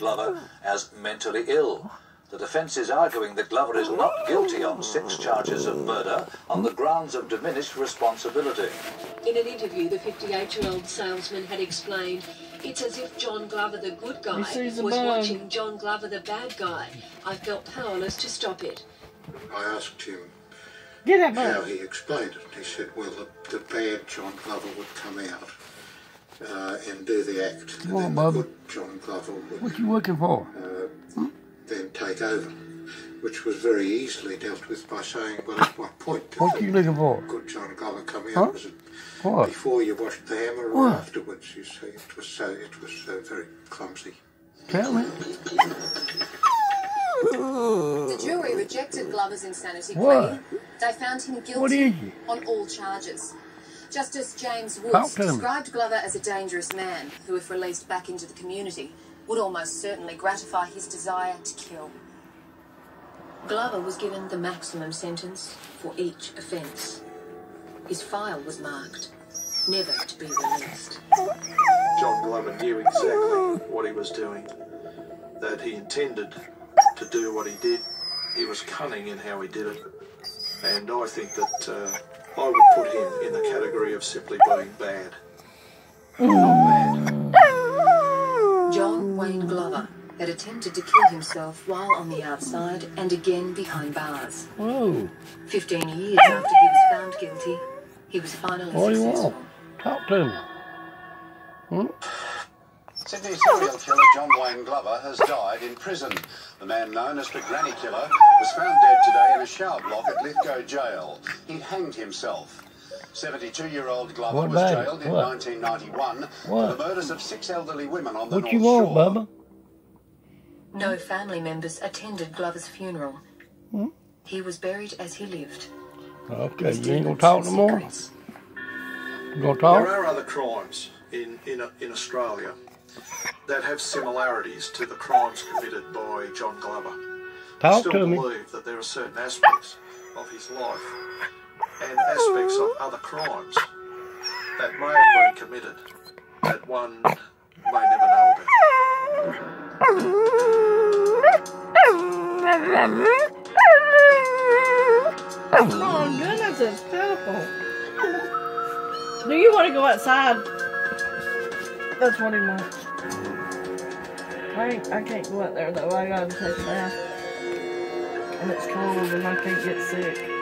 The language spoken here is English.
Glover as mentally ill. The defence is arguing that Glover is not guilty on six charges of murder on the grounds of diminished responsibility. In an interview, the 58-year-old salesman had explained, it's as if John Glover, the good guy, He was bug. watching John Glover, the bad guy. I felt powerless to stop it. I asked him Get how he explained it. He said, well, the, the bad John Glover would come out uh, and do the act, and Come on, then the Bubba. John Glover would What you looking for? then take over, which was very easily dealt with by saying, well, at what point did What the you looking for? good John Glover come out? Huh? Was it What? before you washed the hammer or What? afterwards? You see, it was so it was so very clumsy. Tell me. The jury rejected Glover's insanity What? plea. They found him guilty on all charges. Justice James Talk Woods described Glover as a dangerous man who, if released back into the community, would almost certainly gratify his desire to kill. Glover was given the maximum sentence for each offence. His file was marked, never to be released. John Glover knew exactly what he was doing, that he intended to do what he did. He was cunning in how he did it. And I think that uh, I would put him in the category of simply being bad. Not bad. John Wayne Glover had attempted to kill himself while on the outside and again behind bars. Whoa. Fifteen years after he was found guilty, he was finally What do you successful. want? Talk to him. Hmm? Sydney serial killer John Wayne Glover has died in prison. The man known as the Granny Killer was found dead today in a shower block at Lithgow Jail. He hanged himself. 72-year-old Glover What was about jailed in What? 1991 What? for the murders of six elderly women on the What North you want, Shore. Bubba? No family members attended Glover's funeral. Hmm? He was buried as he lived. Okay, you ain't gonna talk no more? You gonna talk? There are other crimes in, in, in Australia that have similarities to the crimes committed by John Glover. I still to me. believe that there are certain aspects of his life and aspects of other crimes that may have been committed that one may never know about. Oh goodness, it's pitiful. Do you want to go outside? That's he wants. I I can't go out there though. I gotta take a bath. And it's cold and I can't get sick.